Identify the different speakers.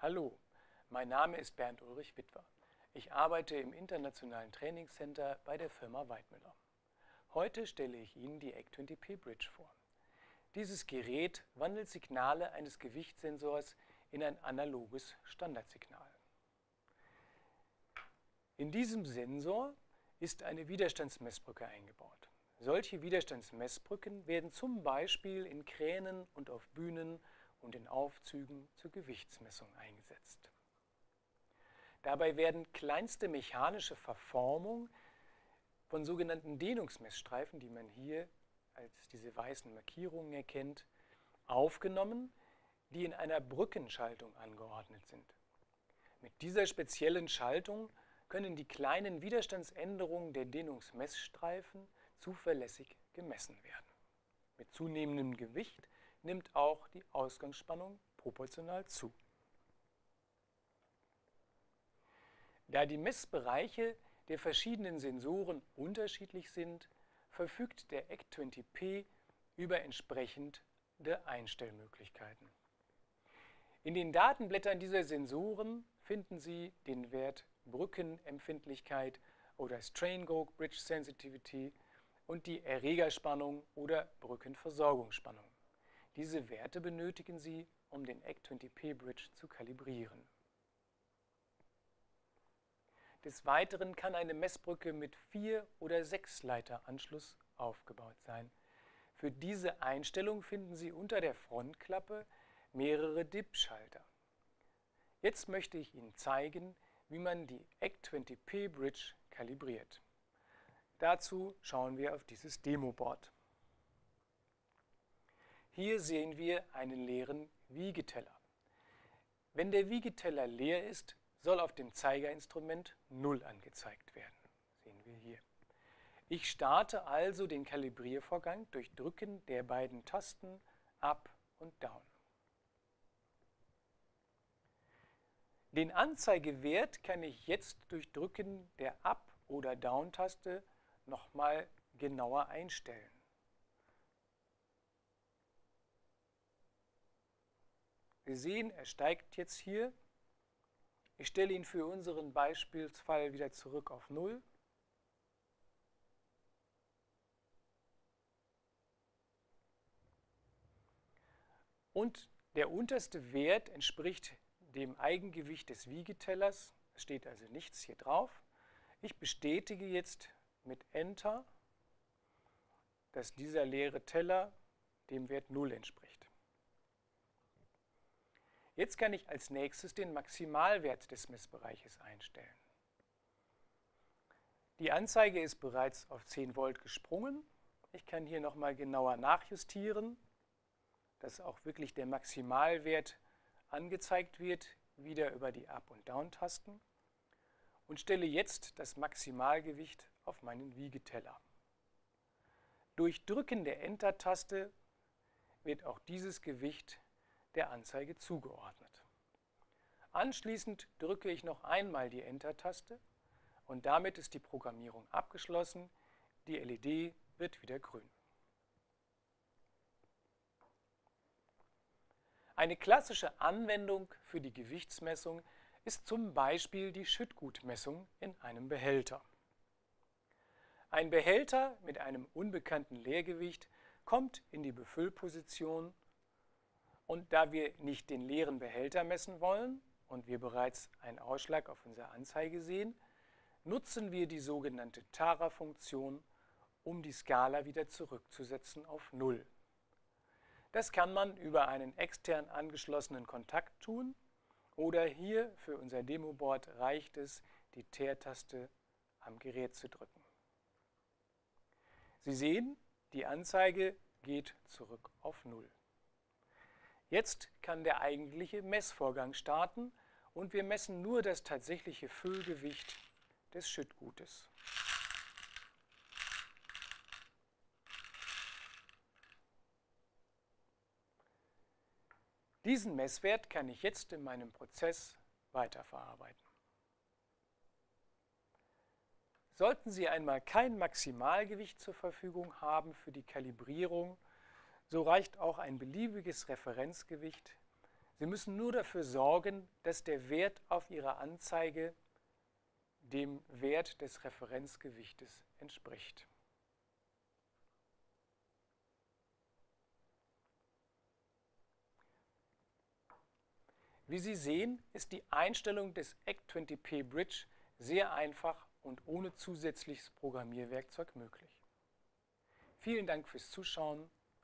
Speaker 1: Hallo, mein Name ist Bernd Ulrich Wittwer. Ich arbeite im Internationalen Trainingscenter bei der Firma Weidmüller. Heute stelle ich Ihnen die EC20P Bridge vor. Dieses Gerät wandelt Signale eines Gewichtssensors in ein analoges Standardsignal. In diesem Sensor ist eine Widerstandsmessbrücke eingebaut. Solche Widerstandsmessbrücken werden zum Beispiel in Kränen und auf Bühnen und in Aufzügen zur Gewichtsmessung eingesetzt. Dabei werden kleinste mechanische Verformungen von sogenannten Dehnungsmessstreifen, die man hier als diese weißen Markierungen erkennt, aufgenommen, die in einer Brückenschaltung angeordnet sind. Mit dieser speziellen Schaltung können die kleinen Widerstandsänderungen der Dehnungsmessstreifen zuverlässig gemessen werden. Mit zunehmendem Gewicht nimmt auch die Ausgangsspannung proportional zu. Da die Messbereiche der verschiedenen Sensoren unterschiedlich sind, verfügt der EC20P über entsprechende Einstellmöglichkeiten. In den Datenblättern dieser Sensoren finden Sie den Wert Brückenempfindlichkeit oder Strain Gauge Bridge Sensitivity und die Erregerspannung oder Brückenversorgungsspannung. Diese Werte benötigen Sie, um den EC20P Bridge zu kalibrieren. Des Weiteren kann eine Messbrücke mit vier oder sechs Leiteranschluss aufgebaut sein. Für diese Einstellung finden Sie unter der Frontklappe mehrere DIP-Schalter. Jetzt möchte ich Ihnen zeigen, wie man die EC20P Bridge kalibriert. Dazu schauen wir auf dieses Demo-Board. Hier sehen wir einen leeren Wiegeteller. Wenn der Wiegeteller leer ist, soll auf dem Zeigerinstrument 0 angezeigt werden. Sehen wir hier. Ich starte also den Kalibriervorgang durch Drücken der beiden Tasten Up und Down. Den Anzeigewert kann ich jetzt durch Drücken der Up- oder Down-Taste nochmal genauer einstellen. Wir sehen, er steigt jetzt hier. Ich stelle ihn für unseren Beispielsfall wieder zurück auf 0. Und der unterste Wert entspricht dem Eigengewicht des Wiegetellers. Es steht also nichts hier drauf. Ich bestätige jetzt mit Enter, dass dieser leere Teller dem Wert 0 entspricht. Jetzt kann ich als nächstes den Maximalwert des Messbereiches einstellen. Die Anzeige ist bereits auf 10 Volt gesprungen. Ich kann hier nochmal genauer nachjustieren, dass auch wirklich der Maximalwert angezeigt wird, wieder über die Up- und Down-Tasten und stelle jetzt das Maximalgewicht auf meinen Wiegeteller. Durch Drücken der Enter-Taste wird auch dieses Gewicht der Anzeige zugeordnet. Anschließend drücke ich noch einmal die Enter-Taste und damit ist die Programmierung abgeschlossen. Die LED wird wieder grün. Eine klassische Anwendung für die Gewichtsmessung ist zum Beispiel die Schüttgutmessung in einem Behälter. Ein Behälter mit einem unbekannten Leergewicht kommt in die Befüllposition und da wir nicht den leeren Behälter messen wollen und wir bereits einen Ausschlag auf unserer Anzeige sehen, nutzen wir die sogenannte Tara-Funktion, um die Skala wieder zurückzusetzen auf 0. Das kann man über einen extern angeschlossenen Kontakt tun oder hier für unser Demoboard reicht es, die Teer-Taste am Gerät zu drücken. Sie sehen, die Anzeige geht zurück auf 0. Jetzt kann der eigentliche Messvorgang starten und wir messen nur das tatsächliche Füllgewicht des Schüttgutes. Diesen Messwert kann ich jetzt in meinem Prozess weiterverarbeiten. Sollten Sie einmal kein Maximalgewicht zur Verfügung haben für die Kalibrierung, so reicht auch ein beliebiges Referenzgewicht. Sie müssen nur dafür sorgen, dass der Wert auf Ihrer Anzeige dem Wert des Referenzgewichtes entspricht. Wie Sie sehen, ist die Einstellung des ECK20P Bridge sehr einfach und ohne zusätzliches Programmierwerkzeug möglich. Vielen Dank fürs Zuschauen